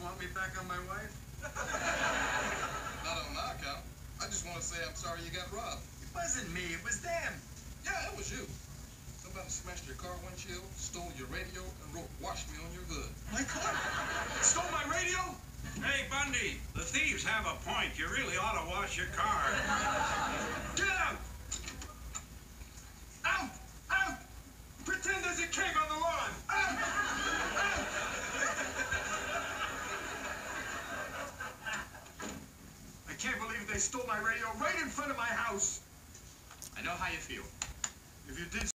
me back on my wife? Not on my account. I just want to say I'm sorry you got robbed. It wasn't me, it was them. Yeah, it was you. Somebody smashed your car windshield, stole your radio, and wrote "Wash me" on your hood. My car? Stole my radio? Hey, Bundy, the thieves have a point. You really ought to wash your car. Get out! Out! Out! Pretend there's a keg on the lawn! Out! Out! I can't believe they stole my radio right in front of my house. I know how you feel. If you did